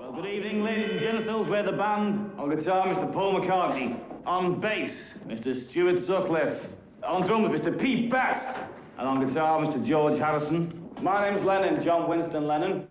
Well, good evening, ladies and gentlemen. We're the band. On guitar, Mr. Paul McCartney. On bass, Mr. Stuart Sutcliffe. On drums, Mr. Pete Best. And on guitar, Mr. George Harrison. My name's Lennon, John Winston Lennon.